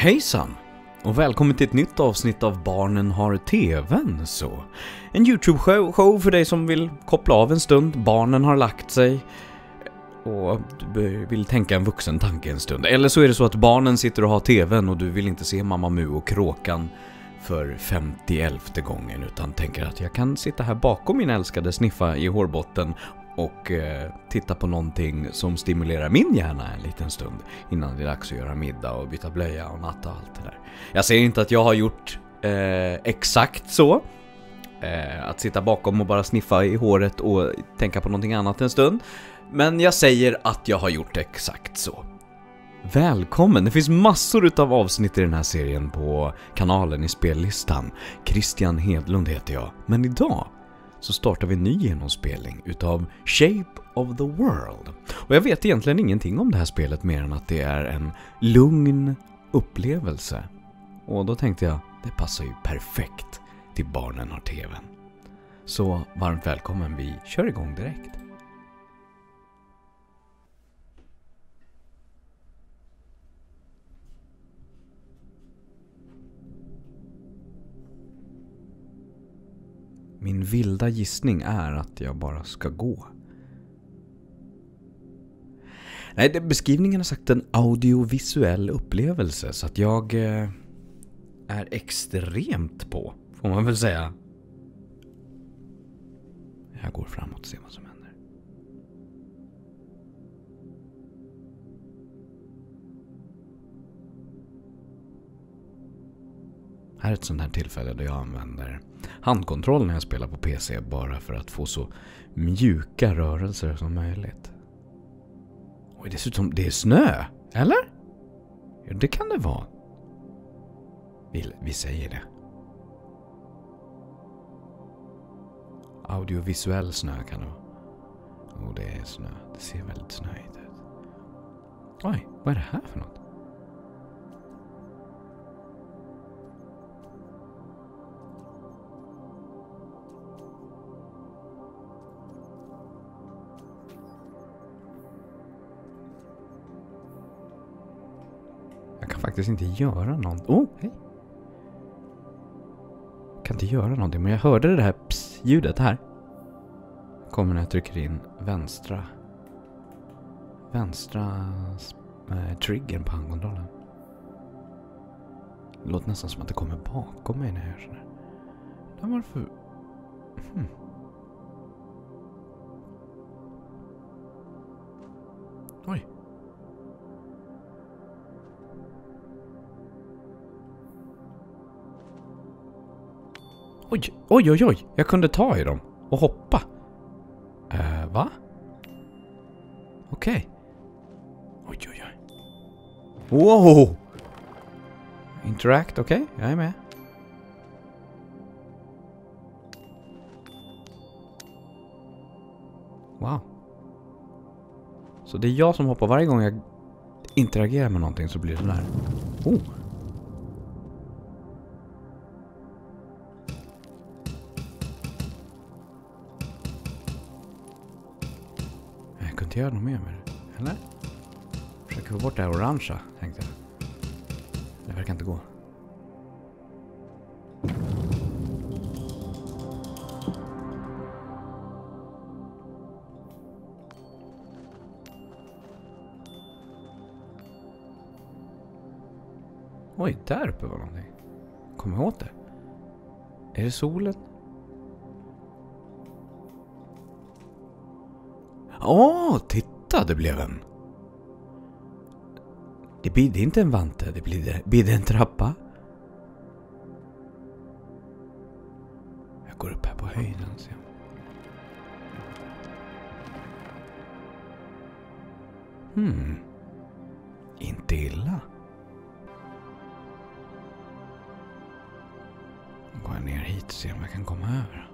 Hejsan! Och välkommen till ett nytt avsnitt av Barnen har TVn så. En YouTube-show show för dig som vill koppla av en stund, barnen har lagt sig och du vill tänka en vuxen tanke en stund. Eller så är det så att barnen sitter och har TVn och du vill inte se Mamma Mu och Kråkan för 51 gången utan tänker att jag kan sitta här bakom min älskade sniffa i hårbotten och eh, titta på någonting som stimulerar min hjärna en liten stund innan det är dags att göra middag och byta blöja och natta och allt det där. Jag säger inte att jag har gjort eh, exakt så. Eh, att sitta bakom och bara sniffa i håret och tänka på någonting annat en stund. Men jag säger att jag har gjort exakt så. Välkommen! Det finns massor utav avsnitt i den här serien på kanalen i spellistan. Christian Hedlund heter jag. Men idag så startar vi en ny genomspelning utav Shape of the World. Och jag vet egentligen ingenting om det här spelet mer än att det är en lugn upplevelse. Och då tänkte jag, det passar ju perfekt till Barnen har TVn. Så varmt välkommen, vi kör igång direkt. Min vilda gissning är att jag bara ska gå. Nej, beskrivningen har sagt en audiovisuell upplevelse så att jag eh, är extremt på, får man väl säga. Jag går framåt och ser vad som händer. Här är ett sånt här tillfälle då jag använder handkontroll när jag spelar på PC bara för att få så mjuka rörelser som möjligt. Och dessutom, det är snö, eller? Ja, det kan det vara. Vi, vi säger det. Audiovisuell snö kan det vara. Och det är snö. Det ser väldigt snöigt ut. Oj, vad är det här för något? Faktiskt inte göra någonting. Oh, hej! Jag kan inte göra någonting, men jag hörde det här ljudet här. Kommer när jag trycker in vänstra... Vänstra äh, triggern på handkontrollen. Det låter nästan som att det kommer bakom mig när jag gör sådär. Varför... Hmm. Oj. Oj, oj, oj, oj. Jag kunde ta i dem och hoppa. Eh, va? Okej. Okay. Oj, oj, oj. Wow! Interact, okej. Okay. Jag är med. Wow. Så det är jag som hoppar varje gång jag interagerar med någonting så blir det sådär. Oh! Inte göra något mer med det. Eller? Försöker få bort det här orangea, tänkte jag. Det verkar inte gå. Oj, där uppe var någonting. Kom jag åt det? Är det solen? Åh, oh, titta det blev en. Det bidde inte en vante, det bidde, bidde en trappa. Jag går upp här på höjden och ser. Hmm. Inte illa. Går jag ner hit och ser om jag kan komma över.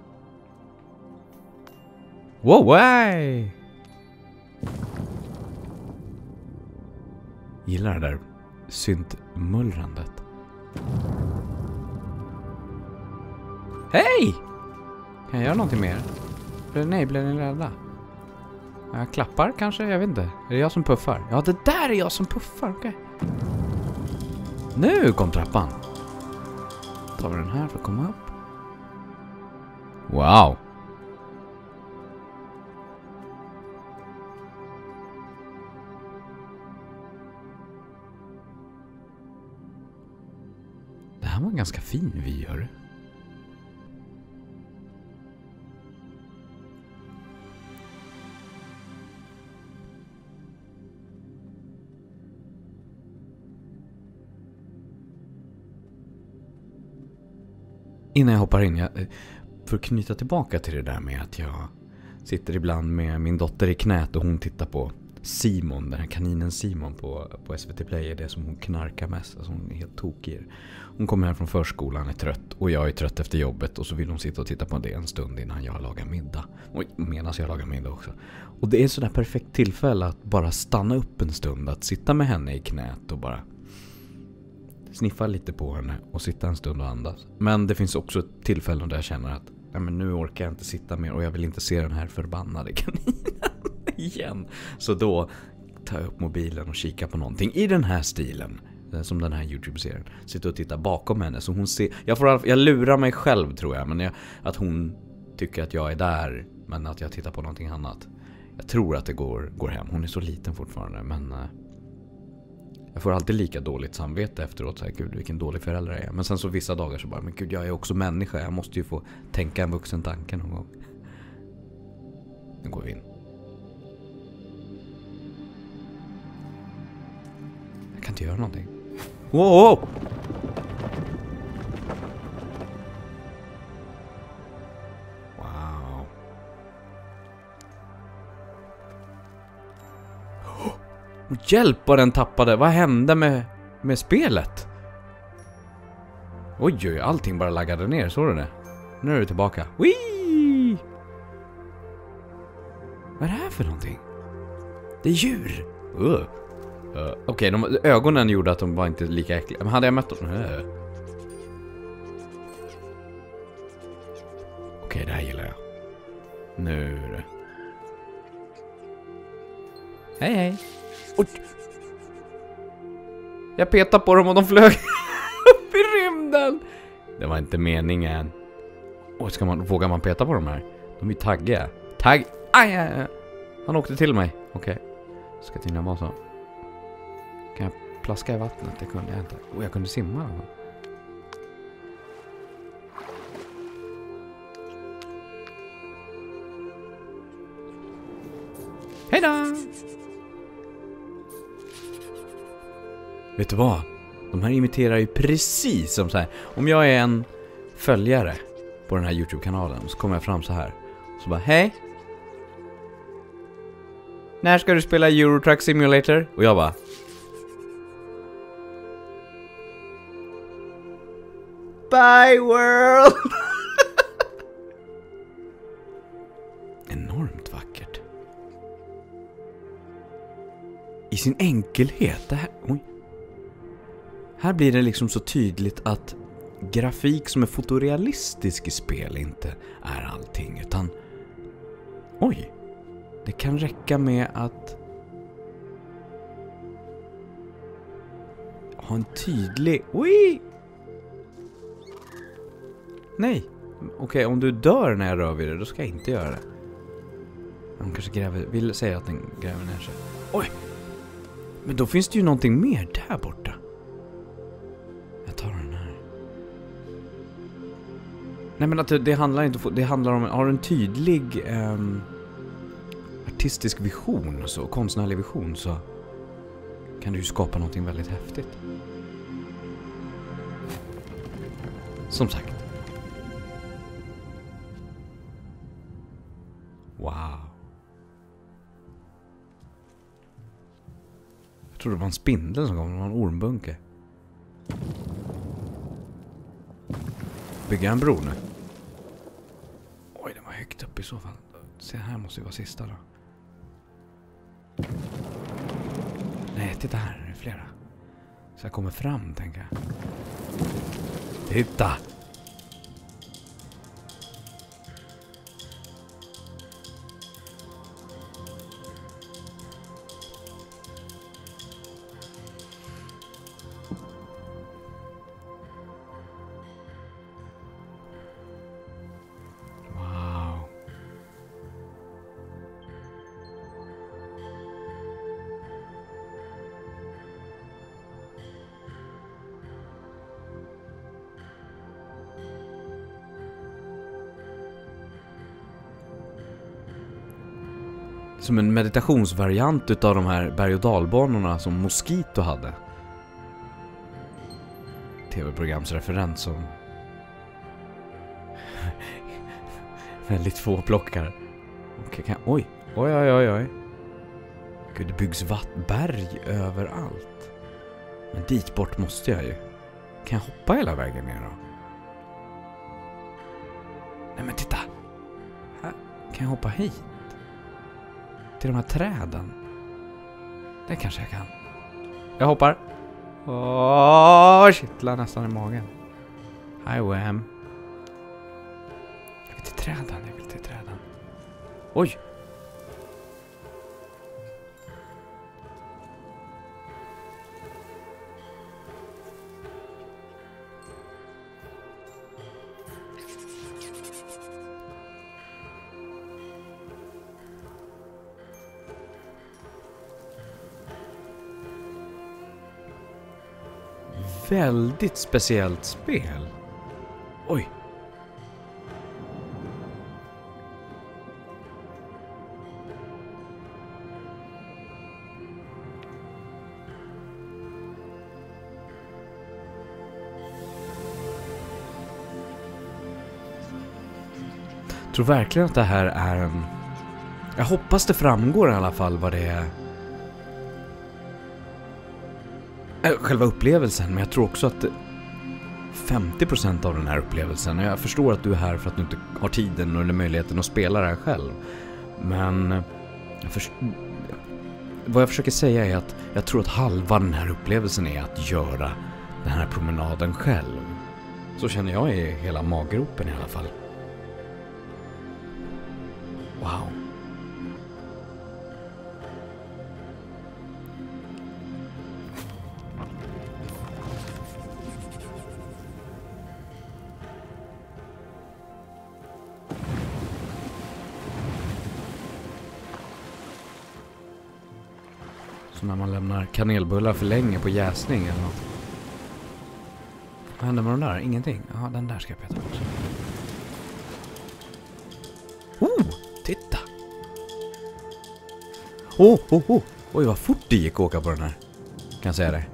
Wow, way! Gillar det där syntmullrandet. Hej! Kan jag göra någonting mer? Nej, blev ni rädda? Jag klappar kanske? Jag vet inte. Är det jag som puffar? Ja, det där är jag som puffar. Okej. Okay. Nu kom trappan. Tar vi den här för att komma upp. Wow. Ganska fin vy, hörru. Innan jag hoppar in, jag, eh, för att knyta tillbaka till det där med att jag sitter ibland med min dotter i knät och hon tittar på Simon, den här kaninen Simon på, på SVT Play är det som hon knarkar mest. Alltså hon är helt tokig. Hon kommer hem från förskolan, är trött och jag är trött efter jobbet och så vill hon sitta och titta på det en stund innan jag lagar middag. Och medan jag lagar middag också. Och det är sådär perfekt tillfälle att bara stanna upp en stund, att sitta med henne i knät och bara sniffa lite på henne och sitta en stund och andas. Men det finns också tillfällen där jag känner att Nej, men nu orkar jag inte sitta mer och jag vill inte se den här förbannade kaninen igen. Så då tar jag upp mobilen och kikar på någonting i den här stilen. Eh, som den här YouTube-serien. Sitter och tittar bakom henne. Så hon ser, jag, får, jag lurar mig själv tror jag. Men jag, att hon tycker att jag är där. Men att jag tittar på någonting annat. Jag tror att det går, går hem. Hon är så liten fortfarande. Men eh, jag får alltid lika dåligt samvete efteråt. Så här, gud vilken dålig förälder jag är. Men sen så vissa dagar så bara, men gud jag är också människa. Jag måste ju få tänka en vuxen tanke någon gång. Nu går vi in. Kan inte göra någonting. Wow! Wow. Oh, hjälp vad den tappade. Vad hände med, med spelet? Oj, oj, allting bara laggade ner. Såg du det? Nu är du tillbaka. Whee! Vad är det här för någonting? Det är djur! Uh. Uh, Okej, okay, ögonen gjorde att de var inte lika äckliga. Men hade jag mött dem... Okej, Okej, det här gillar jag. Nu du. Hej, hej. Oj. Jag petade på dem och de flög upp i rymden. Det var inte meningen. Oj, ska man, vågar man peta på de här? De är ju taggiga. Tagg... Aj, aj, aj. Han åkte till mig. Okej. Ska tydligen vara så. Kan jag plaska i vattnet? Det kunde jag inte. Och jag kunde simma i alla fall. Vet du vad? De här imiterar ju precis som så här. Om jag är en följare på den här YouTube-kanalen så kommer jag fram så här. Så bara, hej. När ska du spela Euro Truck Simulator? Och jag bara... Bye world! Enormt vackert. I sin enkelhet. Det här, oj. Här blir det liksom så tydligt att grafik som är fotorealistisk i spel inte är allting, utan... Oj! Det kan räcka med att ha en tydlig... Oj! Nej! Okej, om du dör när jag rör vid det, då ska jag inte göra det. Hon kanske gräver... Vill säga att den gräver ner sig. Oj! Men då finns det ju någonting mer där borta. Jag tar den här. Nej men att det, det handlar inte om... Det handlar om... Har du en tydlig... um, artistisk vision och så, konstnärlig vision så kan du ju skapa någonting väldigt häftigt. Som sagt. Trodde det var en spindel som kom, det var en ormbunke. Bygger jag en bro nu? Oj, den var högt upp i så fall. Se här måste ju vara sista då. Nej, titta här är det flera. Så jag kommer fram, tänker jag. Titta! Som en meditationsvariant utav de här berg och dalbanorna som Mosquito hade. Tv-programsreferens som... Väldigt få plockar. Okej, kan... Oj! Oj, oj, oj, oj. Gud, det byggs berg överallt. Men dit bort måste jag ju. Kan jag hoppa hela vägen ner då? Nej men titta! Här kan jag hoppa hit. Till de här träden. Det kanske jag kan. Jag hoppar. Åh, kittlar nästan i magen. Hi Wham. Jag vill till träden, jag vill till träden. Oj! Väldigt speciellt spel. Oj. Jag tror verkligen att det här är en... Jag hoppas det framgår i alla fall vad det är Eh, själva upplevelsen, men jag tror också att 50% av den här upplevelsen, och jag förstår att du är här för att du inte har tiden eller möjligheten att spela det här själv. Men eh, jag vad jag försöker säga är att jag tror att halva den här upplevelsen är att göra den här promenaden själv. Så känner jag i hela maggropen i alla fall. Som när man lämnar kanelbullar för länge på jäsning eller något. Vad händer med de där? Ingenting? Ja, den där ska jag peta också. Oh! Titta! Oh, oh, oh! Oj, vad fort det gick att åka på den här. Kan jag säga det.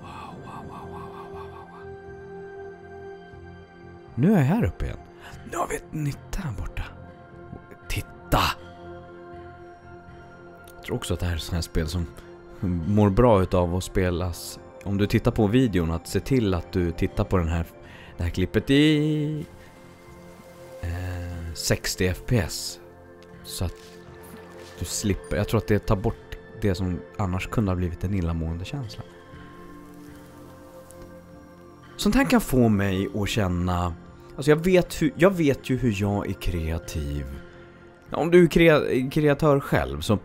Wow, wow, wow, wow, wow, wow, wow. Nu är jag här uppe igen. Nu har vi ett nytt tror också att det här är sådana här spel som mår bra utav att spelas. Om du tittar på videon, att se till att du tittar på den här, det här klippet i eh, 60 FPS. Så att du slipper, jag tror att det tar bort det som annars kunde ha blivit en illamående känsla. Sånt här kan få mig att känna, alltså jag vet, hur, jag vet ju hur jag är kreativ. Om du är kreatör själv så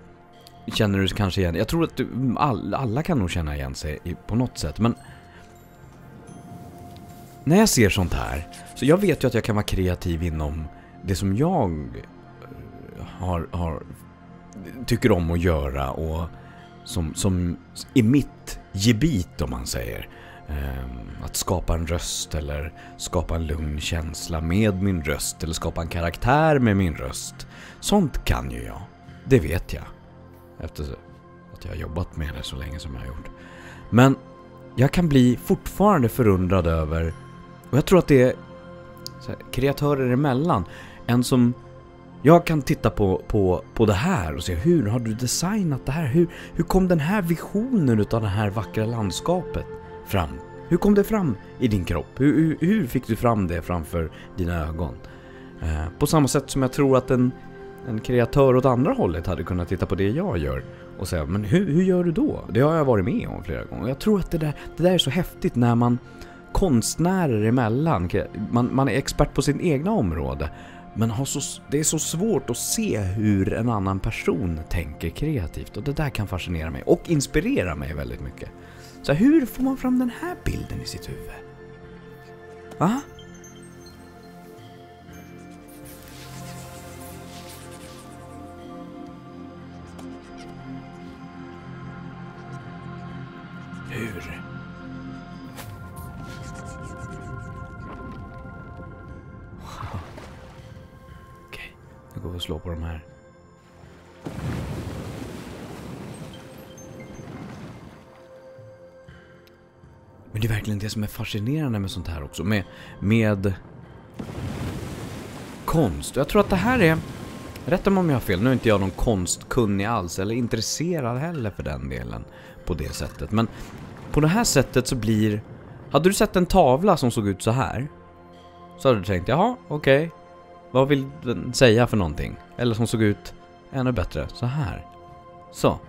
känner du kanske igen, jag tror att du, mm, all, alla kan nog känna igen sig på något sätt, men när jag ser sånt här, så jag vet ju att jag kan vara kreativ inom det som jag eh, har, har tycker om att göra och som, som är mitt gebit om man säger. Ehm, att skapa en röst eller skapa en lugn känsla med min röst eller skapa en karaktär med min röst. Sånt kan ju jag. Det vet jag. Efter att jag har jobbat med det så länge som jag har gjort. Men jag kan bli fortfarande förundrad över, och jag tror att det är här, kreatörer emellan, en som jag kan titta på, på, på det här och se hur har du designat det här? Hur, hur kom den här visionen utav det här vackra landskapet fram? Hur kom det fram i din kropp? Hur, hur, hur fick du fram det framför dina ögon? Eh, på samma sätt som jag tror att en, en kreatör åt andra hållet hade kunnat titta på det jag gör och säga men hur, hur gör du då? Det har jag varit med om flera gånger. Jag tror att det där, det där är så häftigt när man konstnärer emellan, man, man är expert på sin egna område men har så, det är så svårt att se hur en annan person tänker kreativt och det där kan fascinera mig och inspirera mig väldigt mycket. Så hur får man fram den här bilden i sitt huvud? Va? Hur? Okej, nu går vi och slår på de här Men det är verkligen det som är fascinerande med sånt här också. Med, med konst. Och Jag tror att det här är... Rätta mig om jag har fel, nu är inte jag någon konstkunnig alls, eller intresserad heller för den delen. På det sättet. Men på det här sättet så blir... Hade du sett en tavla som såg ut så här Så hade du tänkt, jaha, okej. Okay. Vad vill den säga för någonting? Eller som såg ut ännu bättre, så här. Så.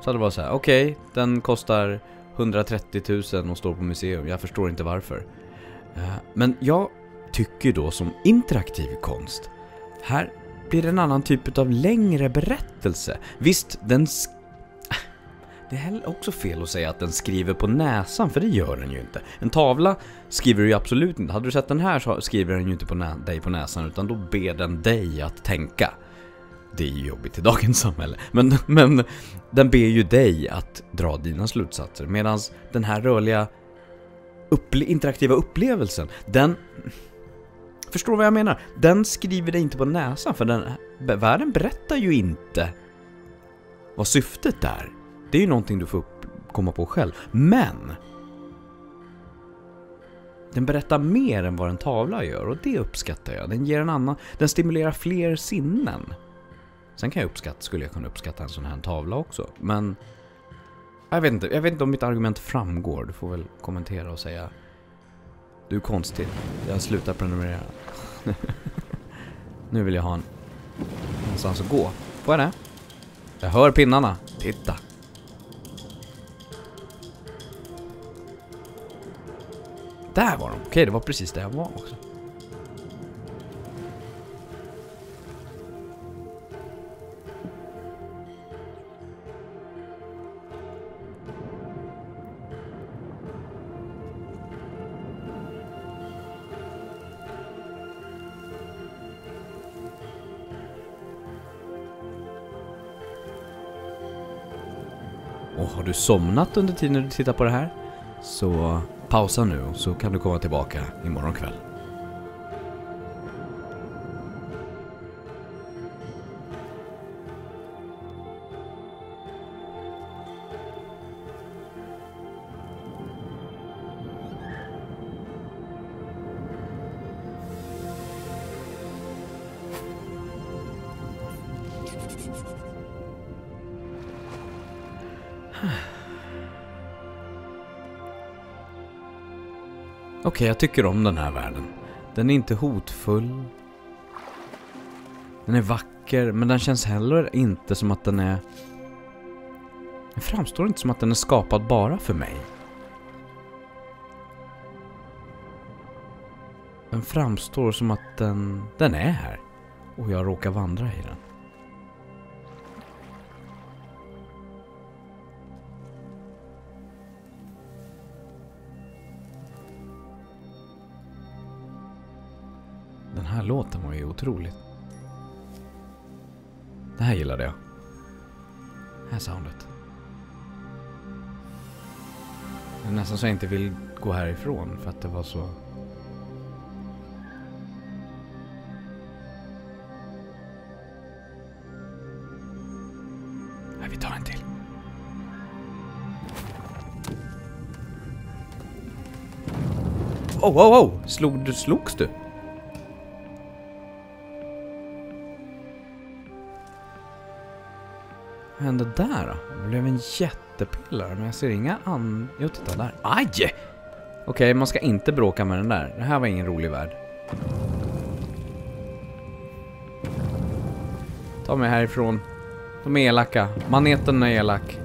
Så hade det varit så här, okej, okay, den kostar 130 000 och står på museum. Jag förstår inte varför. Eh, men jag tycker då som interaktiv konst, här blir det en annan typ av längre berättelse. Visst, den det är också fel att säga att den skriver på näsan, för det gör den ju inte. En tavla skriver du ju absolut inte. Hade du sett den här så skriver den ju inte på dig på näsan, utan då ber den dig att tänka. Det är ju jobbigt i dagens samhälle. Men, men den ber ju dig att dra dina slutsatser. Medan den här rörliga upple interaktiva upplevelsen, den... Förstår du vad jag menar? Den skriver dig inte på näsan, för den, världen berättar ju inte vad syftet är. Det är ju någonting du får komma på själv. Men! Den berättar mer än vad en tavla gör och det uppskattar jag. Den ger en annan... Den stimulerar fler sinnen. Sen kan jag uppskatta, skulle jag kunna uppskatta en sån här tavla också, men... Jag vet inte, jag vet inte om mitt argument framgår. Du får väl kommentera och säga... Du är konstig. Jag slutar prenumerera. nu vill jag ha en... någonstans att gå. Får jag det? Jag hör pinnarna. Titta. Där var de. Okej, det var precis där jag var också. Somnat under tiden du tittar på det här? Så pausa nu så kan du komma tillbaka imorgon kväll. Okej, okay, jag tycker om den här världen. Den är inte hotfull. Den är vacker, men den känns heller inte som att den är... Den framstår inte som att den är skapad bara för mig. Den framstår som att den, den är här. Och jag råkar vandra i den. Här låten var ju otrolig. Det här gillade jag. Det här soundet. Det är nästan så jag inte vill gå härifrån för att det var så... Nej, vi tar en till. Oh, oh, oh! Slog du, slogs du? Hände där då? Det blev en jättepelare, men jag ser inga an... Jo, titta där. Aj! Okej, okay, man ska inte bråka med den där. Det här var ingen rolig värld. Ta mig härifrån. De är elaka. Maneten är elak.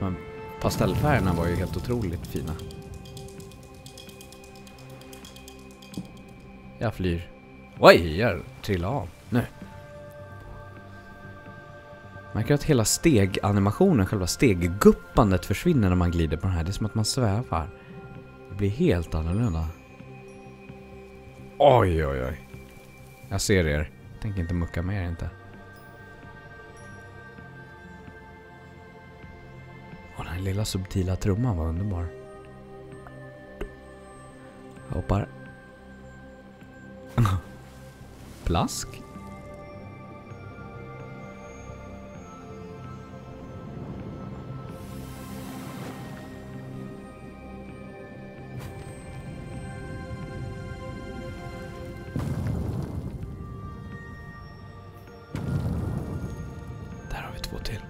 Men pastellfärgerna var ju helt otroligt fina. Jag flyr. Oj, jag trillade av. Nu. Märker att hela steganimationen, själva stegguppandet försvinner när man glider på den här. Det är som att man svävar. Det blir helt annorlunda. Oj, oj, oj. Jag ser er. Tänker inte mucka med er inte. Och den här lilla subtila trumman var underbar. Jag hoppar. Plask. Två till.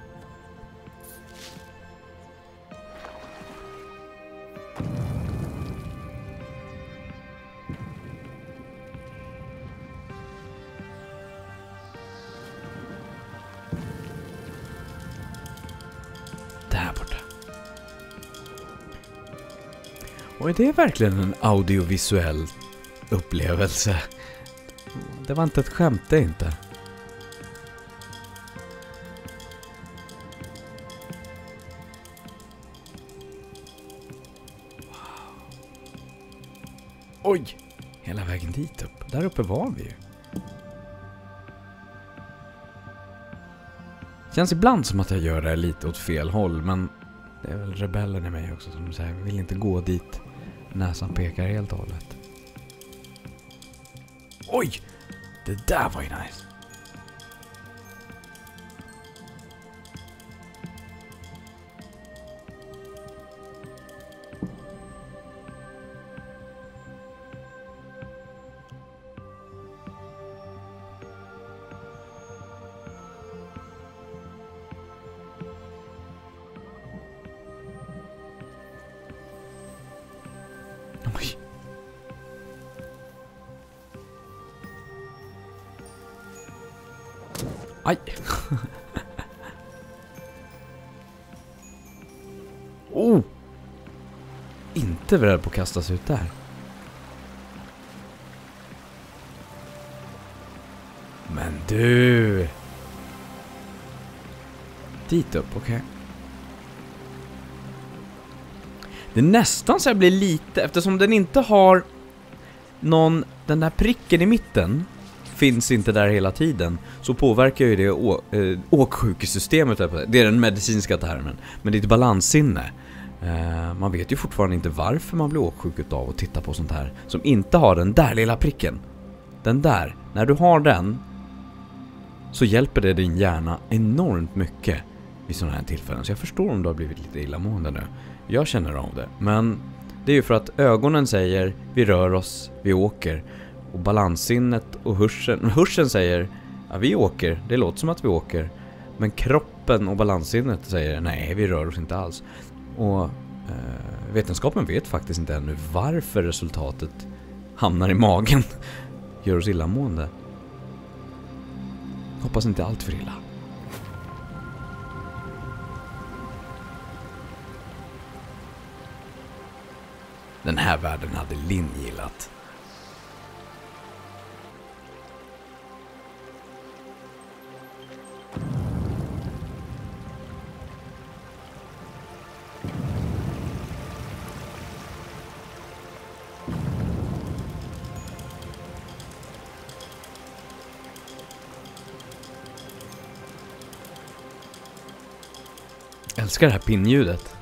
Där borta. Och är det verkligen en audiovisuell upplevelse? Det var inte ett skämt, det inte. Dit upp. Där uppe var vi ju. Känns ibland som att jag gör det här lite åt fel håll, men det är väl rebellen i mig också som säger vill inte gå dit näsan pekar helt och hållet. Oj! Det där var ju nice. Inte beredd på att kastas ut där. Men du! Dit upp, okej. Det är nästan så jag blir lite, eftersom den inte har någon, den där pricken i mitten finns inte där hela tiden, så påverkar ju det å, eh, äh, åksjukesystemet, höll jag på att säga. det är den medicinska termen, men ditt balanssinne. Eh, man vet ju fortfarande inte varför man blir åksjuk av att titta på sånt här som inte har den där lilla pricken. Den där, när du har den så hjälper det din hjärna enormt mycket vid sådana här tillfällen. Så jag förstår om du har blivit lite illamående nu. Jag känner av det. Men det är ju för att ögonen säger vi rör oss, vi åker. Och balanssinnet och hörseln, hörseln säger ja, vi åker, det låter som att vi åker. Men kroppen och balanssinnet säger nej, vi rör oss inte alls. Och eh, vetenskapen vet faktiskt inte ännu varför resultatet hamnar i magen. Gör oss illamående. Hoppas inte allt för illa. Den här världen hade Linn gillat. Älskar det här pinnljudet.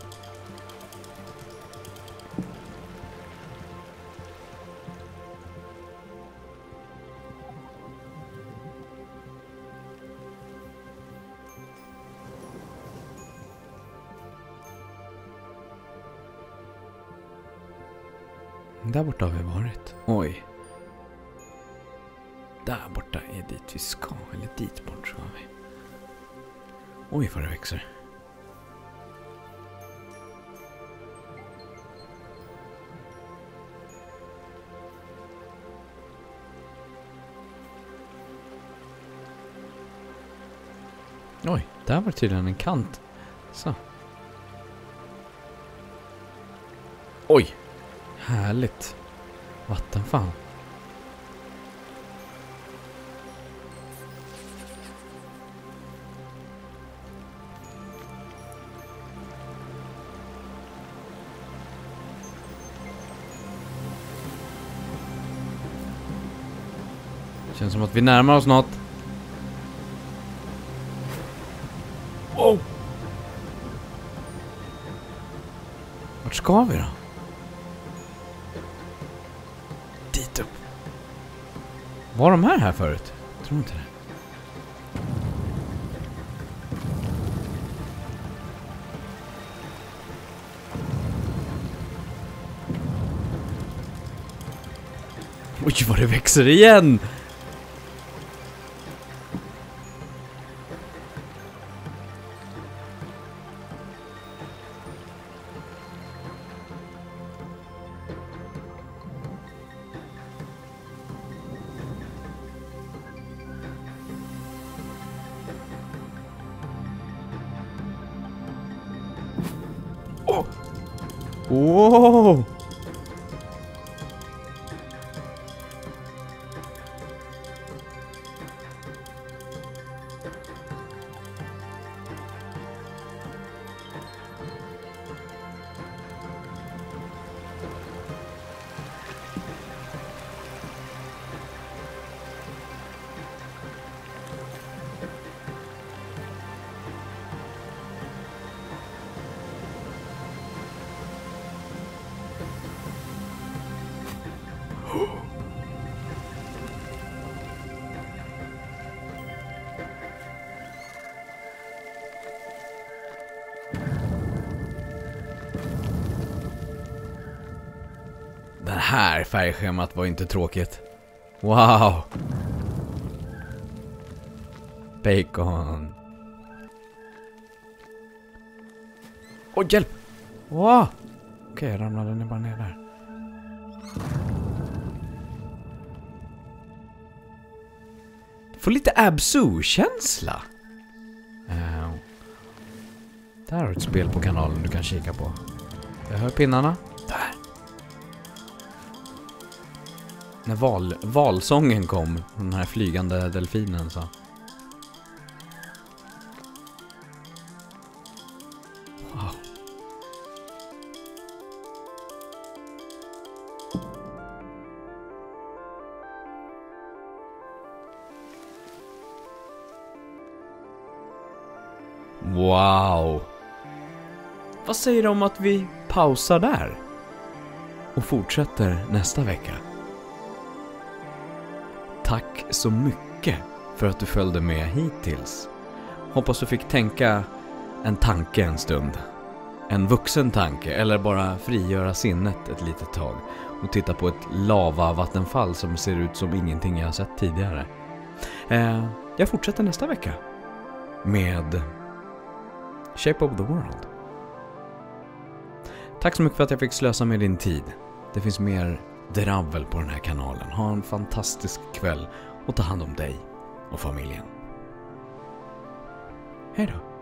Där borta har vi varit. Oj. Där borta är dit vi ska. Eller dit bort ska vi. Oj vad det växer. Oj, där var tydligen en kant. Så. Oj! Härligt. Vattenfall. Känns som att vi närmar oss något. Oh! Vart ska vi då? Dit upp. Var de här här förut? Jag tror inte det. Oj, vad det växer igen! Här färgschemat var inte tråkigt. Wow! Bacon. Oj, hjälp! Wow! Okej, jag ramlade ner bara ner där. Får lite Abzu-känsla. Uh, ehm. där har du ett spel på kanalen du kan kika på. Jag hör pinnarna. När val, valsången kom, den här flygande delfinen så. Wow. Wow. Vad säger du om att vi pausar där? Och fortsätter nästa vecka? Tack så mycket för att du följde med hittills. Hoppas du fick tänka en tanke en stund. En vuxen tanke, eller bara frigöra sinnet ett litet tag och titta på ett lavavattenfall som ser ut som ingenting jag har sett tidigare. Eh, jag fortsätter nästa vecka med Shape of the World. Tack så mycket för att jag fick slösa med din tid. Det finns mer dravel på den här kanalen. Ha en fantastisk kväll och ta hand om dig och familjen. Hej då.